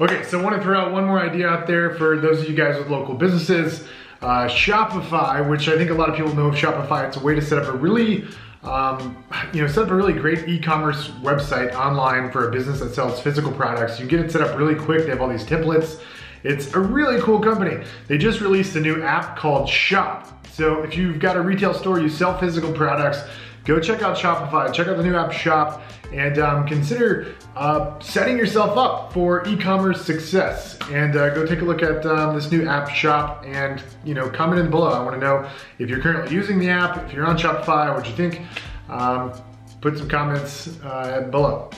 Okay, so I want to throw out one more idea out there for those of you guys with local businesses. Uh, Shopify, which I think a lot of people know of Shopify, it's a way to set up a really, um, you know, set up a really great e-commerce website online for a business that sells physical products. You get it set up really quick. They have all these templates. It's a really cool company. They just released a new app called Shop. So if you've got a retail store, you sell physical products, go check out Shopify, check out the new app Shop, and um, consider uh, setting yourself up for e-commerce success. And uh, go take a look at um, this new app Shop, and you know, comment in below. I want to know if you're currently using the app, if you're on Shopify, what you think. Um, put some comments uh, below.